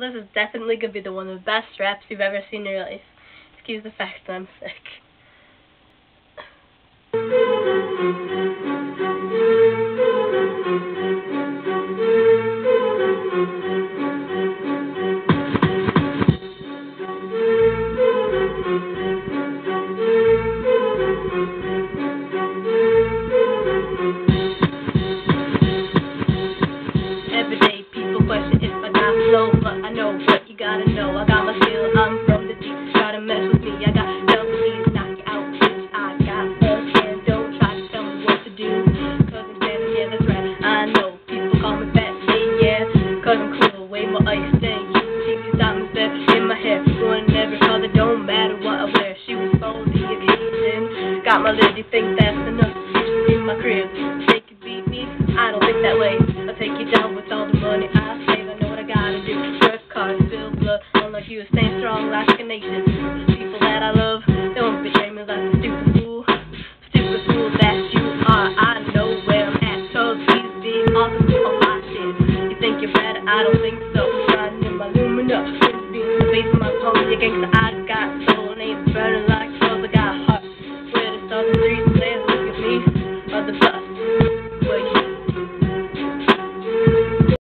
this is definitely going to be the one of the best reps you've ever seen in your life. Excuse the fact that I'm sick. Every day people question know what you gotta know. I got my skill, I'm from the deep. Try to mess with me, I got double E's, knock you out, bitch. I got us, and don't try to tell me what to do. Cause I'm dead, yeah, that's right. I know people call me fat, yeah, yeah. Cause I'm cool, way more ice than you. See these diamonds that in my hair, ruin every color, don't matter what I wear. She was the occasion. Got my lady, think that's enough. In my crib, they could beat me. I don't think that way. I'll take you down with all the money I Unlike you, stay strong like a nation. People that I love, don't betray me like a stupid fool. Stupid fool that you are. I know where I'm at. Cause he's the awesome on my shit. You think you're better? I don't think so. Riding in my Lumina. Being the face of my pony, gangsta. I